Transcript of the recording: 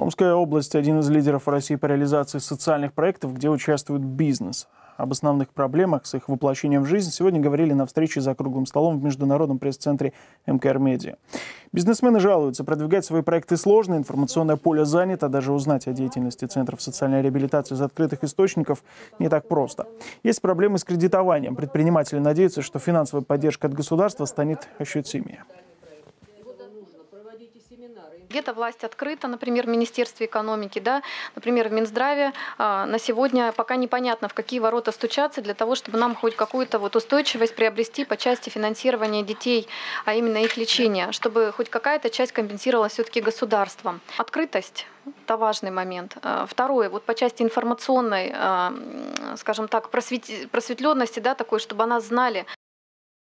Омская область – один из лидеров России по реализации социальных проектов, где участвует бизнес. Об основных проблемах с их воплощением в жизнь сегодня говорили на встрече за круглым столом в Международном пресс-центре МКР Медиа. Бизнесмены жалуются, продвигать свои проекты сложно, информационное поле занято, даже узнать о деятельности центров социальной реабилитации из открытых источников не так просто. Есть проблемы с кредитованием. Предприниматели надеются, что финансовая поддержка от государства станет ощутимее. Где-то власть открыта, например, в Министерстве экономики, да, например, в Минздраве. А, на сегодня пока непонятно, в какие ворота стучаться для того, чтобы нам хоть какую-то вот устойчивость приобрести по части финансирования детей, а именно их лечения, чтобы хоть какая-то часть компенсировалась все-таки государством. Открытость это важный момент. А, второе, вот по части информационной, а, скажем так, просветленности, да, такой, чтобы она знали,